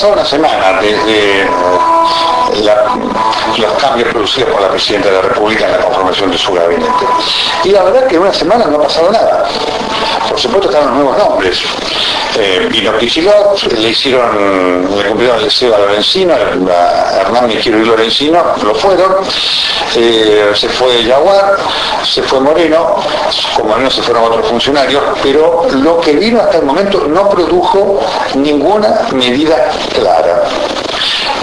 pasado una semana desde los cambios producidos por la Presidenta de la República en la conformación de su gabinete. Y la verdad que en una semana no ha pasado nada. Por supuesto están los nuevos nombres. Eh, vino Kicillof, le hicieron, le cumplieron el deseo a Lorenzino, a Hernán Quiero y Lorenzino, lo fueron, eh, se fue Yaguar, se fue Moreno, con Moreno se fueron otros funcionarios, pero lo que vino hasta el momento no produjo ninguna medida clara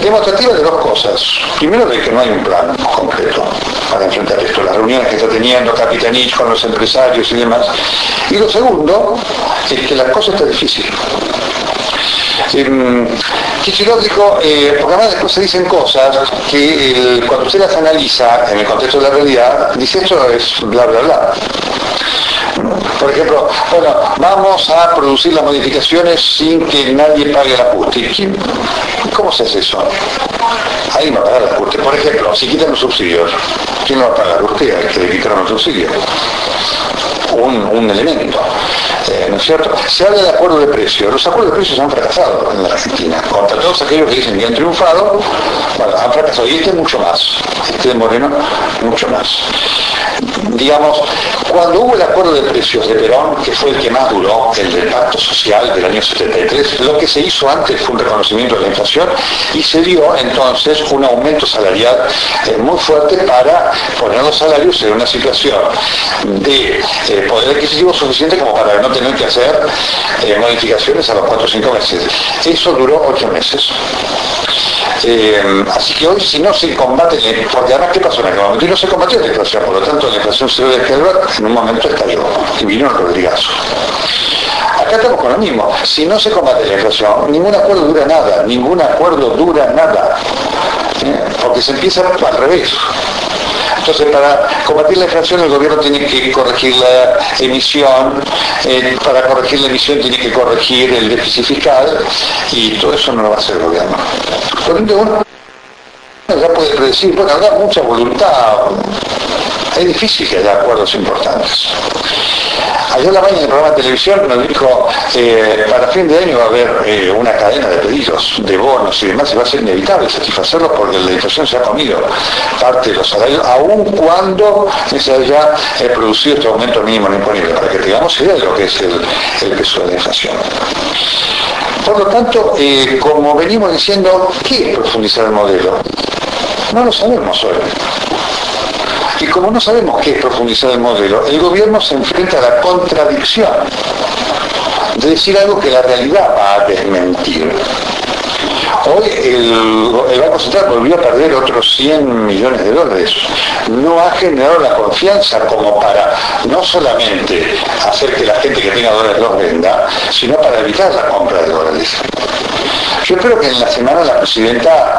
demostrativa de dos cosas. Primero, de que no hay un plan concreto para enfrentar esto, las reuniones que está teniendo Capitanich con los empresarios y demás. Y lo segundo, es que la cosa está difícil. Eh, dijo, eh, porque además después se dicen cosas que cuando usted las analiza en el contexto de la realidad, dice esto es bla bla bla. Por ejemplo, bueno, vamos a producir las modificaciones sin que nadie pague la ajuste. ¿Cómo se hace eso? Ahí no paga el ajuste. Por ejemplo, si quitan los subsidios, ¿quién lo va a pagar? Usted, el que le quitaron los subsidios. Un, elemento. Eh, ¿No es cierto? Se habla de acuerdo de precios. Los acuerdos de precios han fracasado en la Argentina. Contra todos aquellos que dicen que han triunfado, bueno, han fracasado. Y este mucho más. Este de Moreno, mucho más digamos, cuando hubo el acuerdo de precios de Perón, que fue el que más duró, el del pacto social del año 73, lo que se hizo antes fue un reconocimiento de la inflación y se dio entonces un aumento salarial eh, muy fuerte para poner los salarios en una situación de eh, poder adquisitivo suficiente como para no tener que hacer eh, modificaciones a los 4 o 5 meses. Eso duró 8 meses. así que hoy si no se combate, porque además ¿qué pasó en aquel momento? Y no se combatió la inflación, por lo tanto la inflación se de Helbert en un momento estalló y vino el Rodrigazo. Acá estamos con lo mismo. Si no se combate la inflación, ningún acuerdo dura nada, ningún acuerdo dura nada. ¿Eh? Porque se empieza al revés. Entonces, para combatir la inflación, el gobierno tiene que corregir la emisión, para corregir la emisión tiene que corregir el déficit fiscal, y todo eso no lo va a hacer el gobierno. Por ejemplo, uno ya puede predecir, bueno, habrá mucha voluntad, es difícil que haya acuerdos importantes. Ayer la mañana en el programa de televisión nos dijo, eh, para fin de año va a haber eh, una cadena de pedidos, de bonos y demás, y va a ser inevitable satisfacerlos porque la inflación se ha comido parte de los salarios, aun cuando se haya eh, producido este aumento mínimo no imponible, para que tengamos idea de lo que es el, peso de la inflación. Por lo tanto, como venimos diciendo, ¿qué es profundizar el modelo? No lo sabemos hoy. Y como no sabemos qué es profundizar el modelo, el gobierno se enfrenta a la contradicción de decir algo que la realidad va a desmentir. Hoy el, Banco Central volvió a perder otros 100 millones de dólares. No ha generado la confianza como para no solamente hacer que la gente que tenga dólares los venda, sino para evitar la compra de dólares. Yo espero que en la semana la presidenta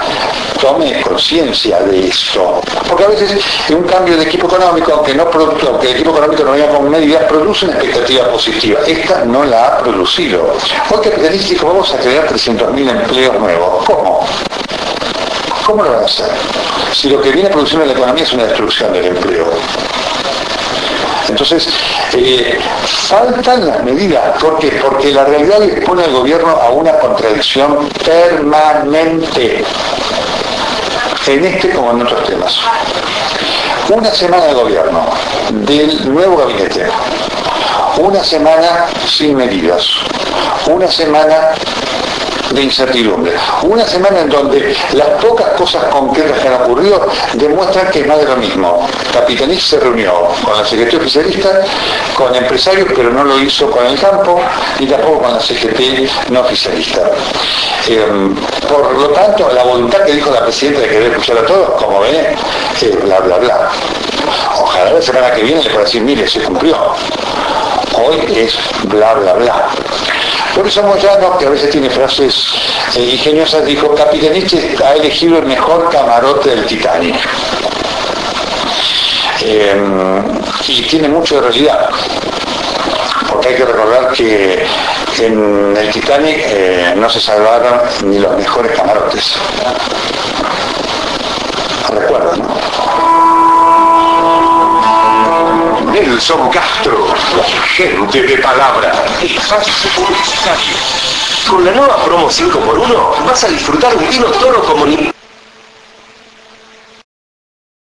tome conciencia de esto, porque a veces un cambio de equipo económico, aunque, no, aunque el equipo económico no venga con medidas, produce una expectativa positiva. Esta no la ha producido. El dijo, vamos a crear 300.000 empleos nuevos. ¿Cómo? ¿Cómo lo van a hacer? Si lo que viene produciendo la economía es una destrucción del empleo. Entonces, eh, faltan las medidas. ¿Por qué? Porque la realidad le pone al gobierno a una contradicción permanente en este como en otros temas. Una semana de gobierno del nuevo gabinete, una semana sin medidas, una semana de incertidumbre. Una semana en donde las pocas cosas concretas que han ocurrido demuestran que es más de lo mismo. Capitanich se reunió con la Secretaría Oficialista, con empresarios, pero no lo hizo con el campo, ni tampoco con la CGT no oficialista. Em, por lo tanto, la voluntad que dijo la Presidenta de querer escuchar a todos, como ven, es bla, bla, bla. Ojalá la semana que viene le pueda decir, mire, se cumplió. Hoy es bla, bla, bla. Por eso Moyano, que a veces tiene frases eh, ingeniosas, dijo, Capitanich ha elegido el mejor camarote del Titanic. Em, y tiene mucho de realidad, porque hay que recordar que en el Titanic eh, no se salvaron ni los mejores camarotes. Recuerdan, ¿no? Nelson Castro, gente de palabra. Espacio. Con la nueva promo 5x1 vas a disfrutar un vino toro como ni